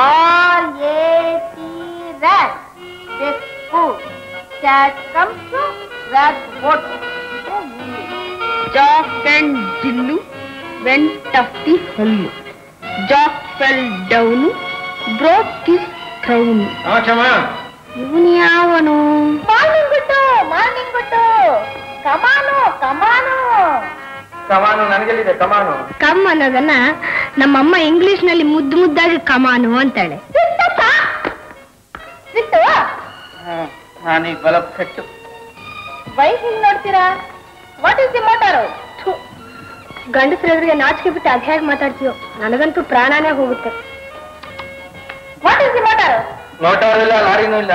R A T rat. ಬೆಕ್ಕು cat comes to rat what? Jack and Jill went up the hill Jack fell down broke his crown ಇವನು ಯಾವನು morning ಬಿಟ್ಟು morning ಬಿಟ್ಟು ಕಮಾನು ಕಮಾನು ಕಮಾನು ನನಗೆಲ್ಲಿದೆ ಕಮಾನು ಕಮ್ ಅನ್ನೋದನ್ನ ನಮ್ಮಮ್ಮ ಇಂಗ್ಲಿಷ್ನಲ್ಲಿ ಮುದ್ದು ಮುದ್ದಾಗಿ ಕಮಾನು ಅಂತಾಳೆ. ನಾನೀಗ ವೈ ಹಿಂಗ್ ನೋಡ್ತೀರಾ? ವಾಟ್ ಇಸ್ ದಿ ಮೋಟಾರು ನಾಚಿಕೆ ಬಿಟ್ಟು ಅದ್ ಹೇಗೆ ಮಾತಾಡ್ತೀಯೋ? ನನಗಂತೂ ಪ್ರಾಣಾನೇ ಹೋಗುತ್ತೆ. ವಾಟ್ ಇಸ್ ದಿ ಮೋಟಾರು ಇಲ್ಲ ಲಾರಿನೂ ಇಲ್ಲ.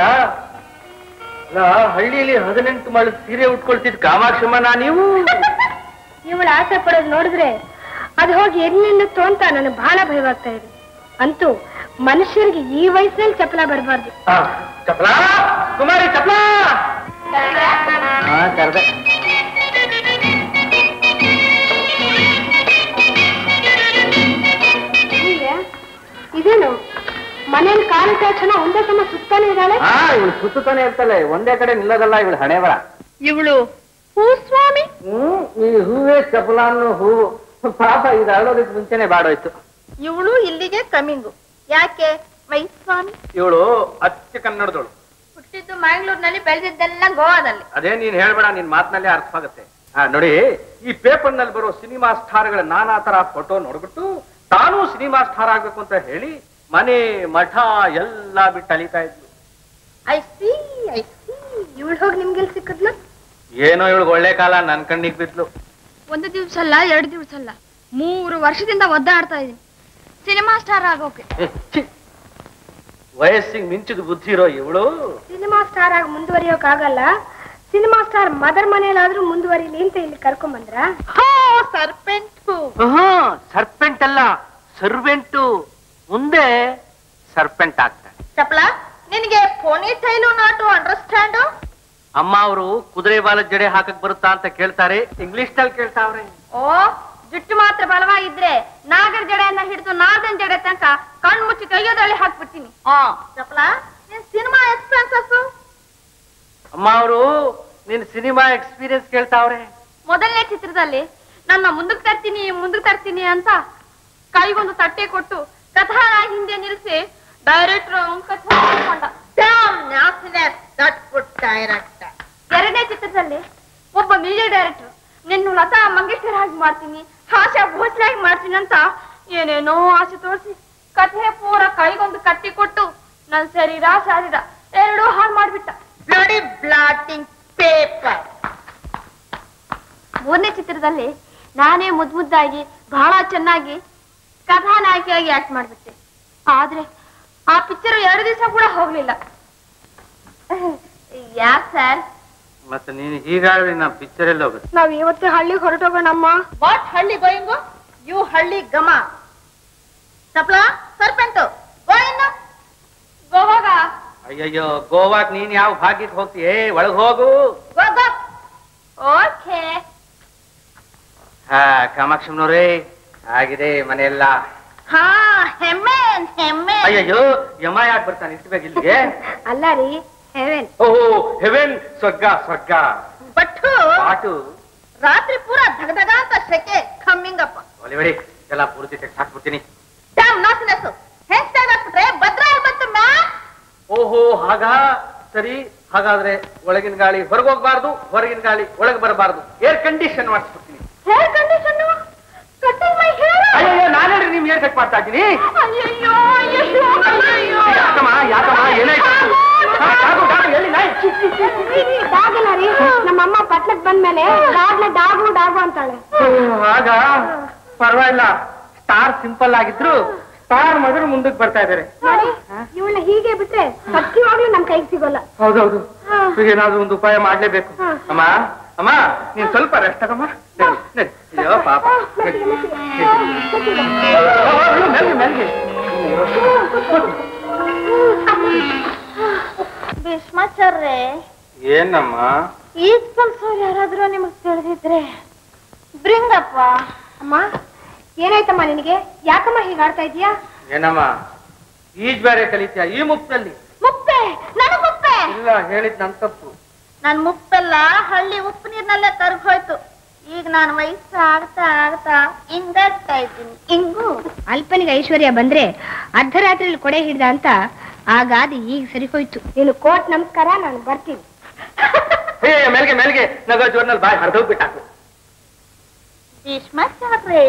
ಅಲ್ಲ ಹಳ್ಳಿಯಲ್ಲಿ ಹದಿನೆಂಟು ಮಳೆ ಸೀರೆ ಉಟ್ಕೊಳ್ತಿದ್ ಕಾಮಾಕ್ಷಮ್ಮ ನೀವು? ಇವಳು ಆಸೆ ಪಡೋದು ನೋಡಿದ್ರೆ ಅದು ಹೋಗಿ ಎಲ್ಲಿಂದತ್ತು ಅಂತ ನನಗೆ ಬಹಳ ಭಯವಾಗ್ತಾ ಇದೆ ಅಂತೂ ಮನುಷ್ಯರಿಗೆ ಈ ವಯಸ್ಸಿನಲ್ಲಿ ಚಪಲ ಬರಬಾರ್ದು ಆ, ಚಪ್ಲಾ ಕುಮಾರಿ ಚಪ್ಲಾ ಹಾ ಕರೆದೆ ಇದೇನು ಮನೇಲಿ ಕಾಲು ತಕ್ಷಣ ಒಂದೇ ಸಮ ಸುತ್ತಾನೆ ಇದ್ದಾಳೆ ಹಾ ಇವಳು ಸುತ್ತಾನೆ ಇರ್ತಾಳೆ ಒಂದೇ ಕಡೆ ನಿಲ್ಲೋದಲ್ಲ ಇವಳು ಹಣೆ ಬರ ಇವಳು ಹೂ ಸ್ವಾಮಿ ಹ್ಮ್ ಈ ಹೂವೇ ಚಪಲ ಅನ್ನೋ ಹೂವು ಪಾಪ ಇದು ಹರಡೋದಕ್ಕೆ ಮುಂಚೆನೆ ಬಾಡೋಯ್ತು. ಇವಳು ಇಲ್ಲಿಗೆ ಕಮಿಂಗು ಯಾಕೆ? ಮೈಸ್ವಾಮಿ ಇವಳು ಅಚ್ಚ ಕನ್ನಡದವಳು. ಹುಟ್ಟಿದ್ದು ಮ್ಯಾಂಗ್ಳೂರ್ನಲ್ಲಿ ಬೆಳೆದಿದ್ದೆಲ್ಲ ಗೋವಾದಲ್ಲಿ. ಅದೇ ನೀನ್ ಹೇಳ್ಬೇಡ ನಿನ್ ಮಾತಿನಲ್ಲಿ ಅರ್ಥವಾಗುತ್ತೆ. ಹಾ ನೋಡಿ ಈ ಪೇಪರ್ನಲ್ಲಿ ಬರೋ ಸಿನಿಮಾ ಸ್ಟಾರ್ಗಳ ನಾನಾ ತರ ಫೋಟೋ ನೋಡ್ಬಿಟ್ಟು ತಾನೂ ಸಿನಿಮಾ ಸ್ಟಾರ್ ಆಗ್ಬೇಕು ಅಂತ ಹೇಳಿ ಮನೆ ಮಠ ಎಲ್ಲ ಬಿಟ್ಟು ಅಲಿತಾ ಇದ್ಲು. ಐ ಸಿ ಐ ಸಿ ಇವಳು ಹೋಗಿ ನಿಮ್ಗೆಲ್ ಸಿಕ್ಕದ್ಲ? ಏನೋ ಇವಳು ಒಳ್ಳೆ ಕಾಲ ನನ್ ಕಣ್ಣಿಗೆ ಬಿದ್ಲು. ಒಂದು ದಿವ್ಸ ಅಲ್ಲ ಎರಡು ದಿವ್ಸ ಅಲ್ಲ ಮೂರು ವರ್ಷದಿಂದ ಒದ್ದಾಡ್ತಾ ಇದೀನಿ. ಸಿನಿಮಾ ಸ್ಟಾರ್ ಆಗೋಕೆ. ವಯಸ್ಸಿಗೆ ಮಿಂಚಿದ ಬುದ್ಧಿ ಇರೋ ಇವಳು? ಸಿನಿಮಾ ಸ್ಟಾರ್ ಆಗಿ ಮುಂದುವರಿಯೋಕ್ಕಾಗಲ್ಲ ಸಿನಿಮಾ ಸ್ಟಾರ್ ಮದರ್ ಮನೇಲಾದ್ರೂ ಮುಂದುವರಿಲಿ ಅಂತ ಇಲ್ಲಿ ಕರ್ಕೊಂಡ್ ಬಂದ್ರ ಸರ್ಪೆಂಟ್. ಸರ್ಪೆಂಟು ಸರ್ಪೆಂಟ್ ಅಲ್ಲ ಸರ್ವೆಂಟು. ಮುಂದೆ ಸರ್ಪೆಂಟ್ ಆಗ್ತಾರೆ ಚಪ್ಲ ನಿನಗೆ ಪೋನಿ ಟೈಲು ನಾಟು ಅಂಡರ್ಸ್ಟ್ಯಾಂಡು ಅಮ್ಮ ಅವರು ಕುದುರೆ ಬಾಲದ ಜಡೆ ಹಾಕಕ್ ಬರುತ್ತಾ ಅಂತ ಕೇಳ್ತಾರೆ. ಇಂಗ್ಲಿಷ್ನಲ್ಲಿ ಕೇಳ್ತಾವ್ರೆ. ಓ ಜುಟ್ಟು ಮಾತ್ರ ಬಲವಾಗಿದ್ರೆ ನಾಗರ ಜಡೆಯನ್ನ ಹಿಡಿದು ನಾರ್ದನ್ ಜಡೆ ತನಕ ಕಣ್ಣು ಮುಚ್ಚಿ ಕೈಯೋದ್ರಲ್ಲಿ ಹಾಕ್ಬಿಡ್ತೀನಿ. ಚಪ್ಲ ನಿನ್ ಸಿನಿಮಾ ಎಕ್ಸ್ಪೀರಿಯನ್ಸ್ ಅಮ್ಮ ಅವರು ನಿನ್ ಸಿನಿಮಾ ಎಕ್ಸ್ಪೀರಿಯನ್ಸ್ ಕೇಳ್ತಾವ್ರೆ. ಮೊದಲನೇ ಚಿತ್ರದಲ್ಲಿ ನನ್ನ ಮುಂದಕ್ ತರ್ತೀನಿ ಮುಂದಕ್ಕೆ ತರ್ತೀನಿ ಅಂತ ಕೈಗೊಂದು ತಟ್ಟೆ ಕೊಟ್ಟು ಕಥಾ ಹಿಂದೆ ನಿಲ್ಲಿಸಿ ಡೈರೆಕ್ಟರ್ ಕಥೆ ಹೇಳ್ಕೊಂಡ. Damn nastiness that good director ಎರಡನೇ ಚಿತ್ರದಲ್ಲಿ ಒಬ್ಬ ಮ್ಯೂಸಿಕ್ ಡೈರೆಕ್ಟರ್ ನಿನ್ನ ಲತಾ ಮಂಗೇಶ್ವರ ಹಾಗೆ ಮಾಡ್ತೀನಿ. ಆಶಾ ಭೋಸ್ಲೆ ಹಾಗೆ ಮಾಡ್ತೀನಿ ಅಂತ ಏನೇನೋ ಆಸೆ ತೋರಿಸಿ ಕಥೆ ಪೂರ ಕೈಗೊಂದು ಕಟ್ಟಿ ಕೊಟ್ಟು ನನ್ನ ಶರೀರ ಶಾರೀರ ಎರಡು ಹಾಳು ಮಾಡ್ಬಿಟ್ಟ. ಬ್ಲಾಟಿಂಗ್ ಪೇಪರ್ ಮೂರನೇ ಚಿತ್ರದಲ್ಲಿ ನಾನೇ ಮುದ್ದು ಮುದ್ದಾಗಿ ಬಹಳ ಚೆನ್ನಾಗಿ ಕಥಾನಾಯಕಿಯಾಗಿ ಆಕ್ಟ್ ಮಾಡ್ಬಿಟ್ಟೆ. ಆದ್ರೆ ಆ ಪಿಕ್ಚರ್ ಎರಡು ದಿವಸ ಕೂಡ ಹೋಗ್ಲಿಲ್ಲ. ಯಾಕೆ ಸರ್ ಮತ್ತೆ ನೀನು ಹೀಗಾದ್ರೆ ನಾ ಪಿಕ್ಚರ್ ಎಲ್ಲ ಹೋಗುತ್ತೆ? ನಾವ್ ಇವತ್ತೇ ಹಳ್ಳಿಗೆ ಹೊರಟೋಗೋಣಮ್ಮ. ವಾಟ್ ಹಳ್ಳಿ ಗೋಯಿಂಗು? ಯು ಹಳ್ಳಿ ಗಮ ಸಪ್ಲ ಸರ್ಪೆಂಟು ಗೋಯಿನ್ನು ಗೋವಾಗ? ಅಯ್ಯಯ್ಯೋ ಗೋವಾಕ್ ನೀನ್ ಯಾವ ಭಾಗ್ಯಕ್ಕೆ ಹೋಗ್ತೀಯ? ಒಳಗ್ ಹೋಗು. ಓಕೆ. ಹಾ ಕಾಮಾಕ್ಷಮ್ನವ್ರೇ ಆಗಿದೆ ಮನೆಯೆಲ್ಲ. ಹಾ ಹೆಮ್ಮೆ ಹೆಮ್ಮೆ. ಅಯ್ಯಯ್ಯೋ ಯಮ ಯಾಕೆ ಬರ್ತಾನೆ? ಇಷ್ಟು ಬೇಗ ಇಲ್ಲಿಗೆ? ಅಲ್ಲ ರೀ ಹೆವೆನ್ ಓಹೋ ಹೆವೆನ್ ಸ್ವರ್ಗ ಸ್ವರ್ಗ. ಬಟ್ಟು ಪಾಟು. ರಾತ್ರಿ ಪೂರ ಧಗಧಗ ಅಂತ ಸೆಕೆ ಕಮ್ಮಿಂಗಪ್ಪ. ಒಲೆ ಬಿಡಿ ಎಲ್ಲ ಪೂರ್ತಿ ತೆಗೆದು ಹಾಕ್ಬಿಡ್ತೀನಿ. ಡ್ಯಾಮ್ ನಾಸಿನೆಸ್ ಹೆಂಗ್ ತೆಗ್ದಾಕ್ಬಿಟ್ರೆ ಭದ್ರ ಬಂತು ಮ್ಯಾ. ಓಹೋ ಹಾಗ? ಸರಿ ಹಾಗಾದ್ರೆ ಒಳಗಿನ ಗಾಳಿ ಹೊರಗೆ ಹೋಗ್ಬಾರ್ದು ಹೊರಗಿನ ಗಾಳಿ ಒಳಗೆ ಬರಬಾರ್ದು. ಏರ್ ಕಂಡೀಷನ್ ಮಾಡಿಸ್ಬಿಡ್ತೀನಿ. ಏರ್ ಕಂಡೀಷನ್ ಅಯ್ಯೋ ನಾನೇ ನಿಮ್ ಏರ್ ಕಟ್ ಮಾಡ್ತಾ ಇದ್ದೀನಿ. ಯಾಕಮ್ಮ ಯಾಕಮ್ಮ ಏನಾಯ್ತು? ಡಾಗಲ್ಲ ರೀ ನಮ್ಮಮ್ಮ ಪಟ್ಲಕ್ ಬಂದ್ಮೇಲೆ ಡಾಗ್ಲೆ ಡಾಗು ಡಾಗು ಅಂತಾಳೆ. ಆಗ ಪರವಾಗಿಲ್ಲ. ಸ್ಟಾರ್ ಸಿಂಪಲ್ ಆಗಿದ್ರು ಸ್ಟಾರ್ ಮಗಳು ಮುಂದಕ್ಕೆ ಬರ್ತಾ ಇದಾರೆ. ನೋಡಿ ಇವಳನ್ನ ಹೀಗೆ ಬಿಟ್ರೆ ಸತ್ಯವಾಗ್ಲೂ ನಮ್ ಕೈಗೆ ಸಿಗೋಲ್ಲ. ಹೌದೌದು. ಏನಾದ್ರೂ ಒಂದು ಉಪಾಯ ಮಾಡ್ಲೇಬೇಕು. ಅಮ್ಮ ಅಮ್ಮ ನೀನ್ ಸ್ವಲ್ಪ ರೆಸ್ಟ್ ನಡಿ. ಅಯ್ಯೋ ಪಾಪ. ಮೆಲ್ಗೆ, ಮೆಲ್ಗೆ. ಭೀಷ್ಮಾಚಾರ್ರೆ ಏನಮ್ಮ? ಈಜ್ ಕಲ್ಸೋರು ಯಾರಾದ್ರೂ ನಿಮಗ್ ತಿಳಿದಿದ್ರೆ ಬ್ರಿಂಗಪ್ಪ ಅಮ್ಮ ಏನಾಯ್ತಮ್ಮ ನಿನಗೆ? ಯಾಕಮ್ಮ ಹೀಗಾಡ್ತಾ ಇದೀಯಾ ಏನಮ್ಮ? ಈಜ್ ಬೇರೆ ಕಲಿತೀಯ? ಈ ಮುಪ್ಪಲ್ಲಿ? ಮುಪ್ಪೆ! ನನಗ್ ಮುಪ್ಪೆ! ಇಲ್ಲ ಹೇಳಿದ್ ನನ್ ತಪ್ಪು. ನನ್ ಮುಪ್ಪೆಲ್ಲ ಹಳ್ಳಿ ಉಪ್ಪು ನೀರ್ನಲ್ಲೇ ಕರ್ಗೋಯ್ತು ಈಗ ನಾನು ವಯಸ್ಸು ಆಗ್ತಾ ಆಗ್ತಾ ಹಿಂಗಾಗ್ತಾ ಇದ್ದೀನಿ. ಹಿಂಗು ಅಲ್ಪನಿಗೆ ಐಶ್ವರ್ಯ ಬಂದ್ರೆ ಅರ್ಧರಾತ್ರಿಲಿ ಕೊಡೆ ಹಿಡ್ದ ಅಂತ ಆಗಾದ ಈಗ ಸರಿ ಹೋಯ್ತು ನೀನು ಕೋಟ್ ನಮಸ್ಕಾರ ನಾನು ಬರ್ತೀನಿ. ಹೇ ಮೇಲ್ಗೆ ಮೇಲ್ಗೆ. ನಗ ಜೋರ್ನಲ್ಲಿ ಹರಿದೋಗ್ಬಿಟ್ಟ ಹರಿದೋಗ್ಬಿಟ್ಟಾಕು ಭೀಷ್ಮಾಚಾರ್ಯೇ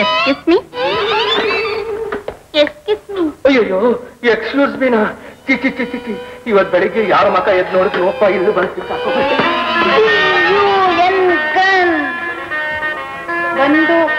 ಎಸ್ಕಿಸ್ ಮೀ ಎಸ್ಕಿಸ್ ಮೀ ಅಯ್ಯೋ ಎಕ್ಸ್ಕ್ಯೂಸ್ ಮೀನಾ ಕಿ ಚಿ ಕಿ ಚಿ ಇವತ್ ಬೆಳಿಗ್ಗೆ ಯಾರ ಮಕ ಎದ್ ನೋಡಿದ್ರು? ಅಪ್ಪ ಇಲ್ಲಿ ಬಂದು ಸಾಕು ಬಂದೂಕ